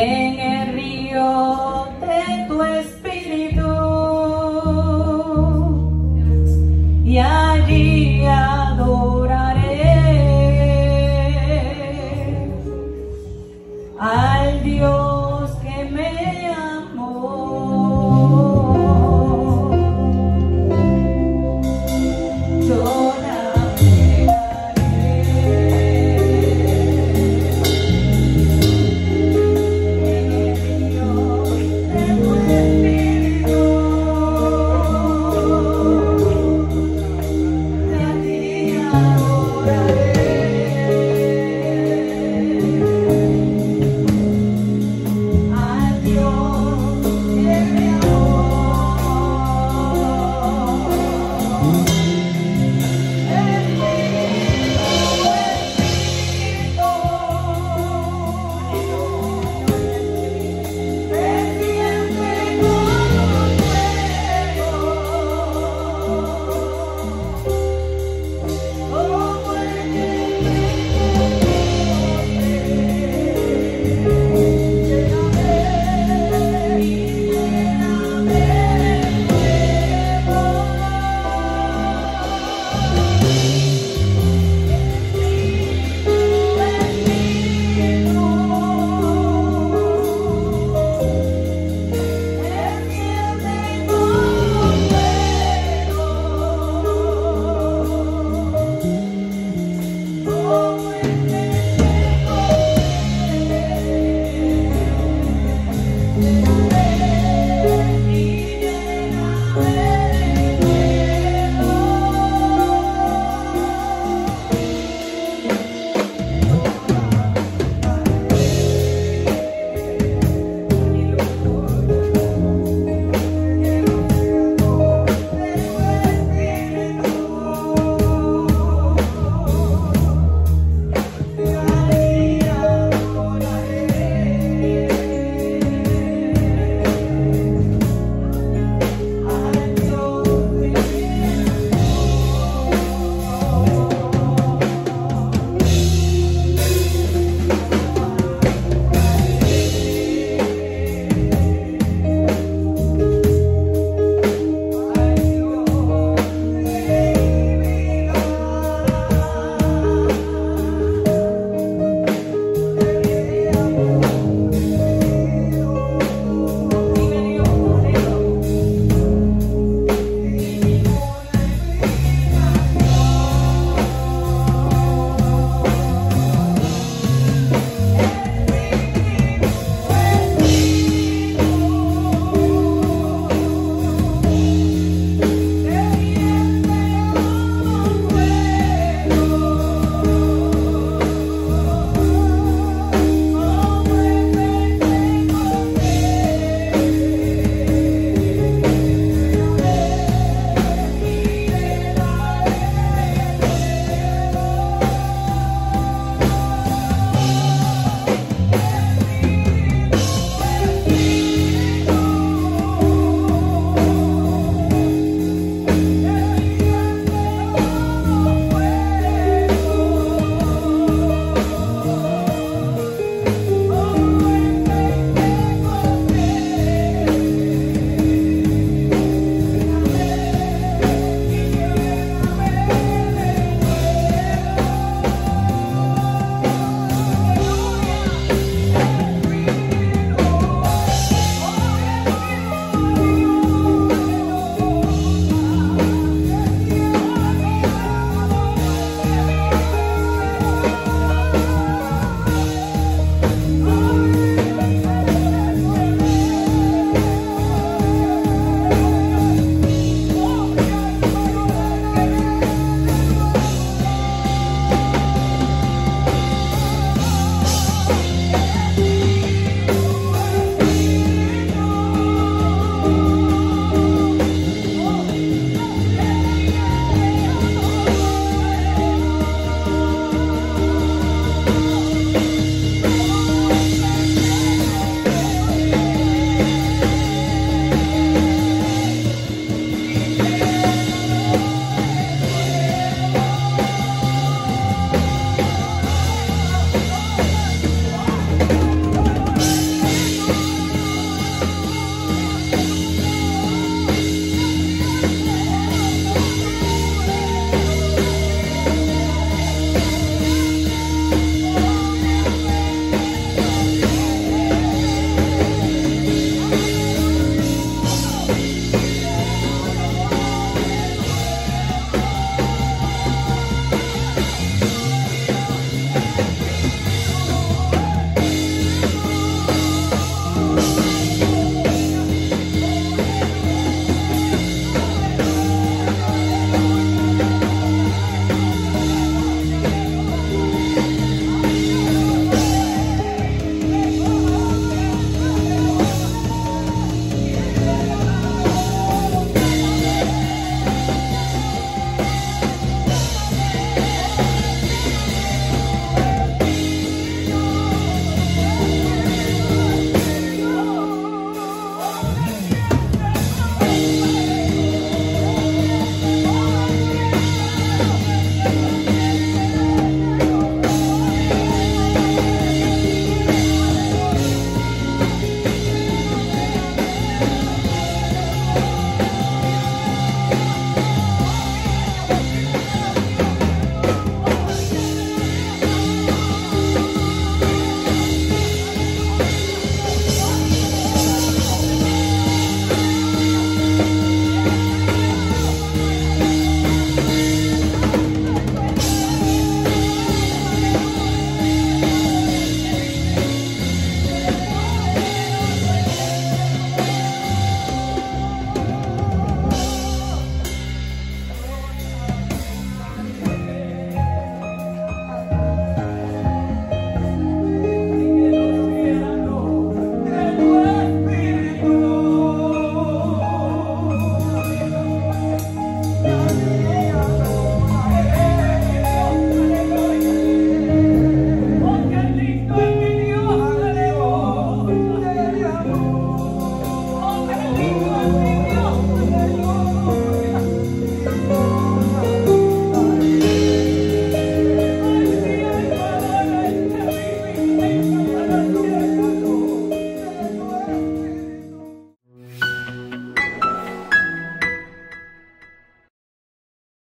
en el río.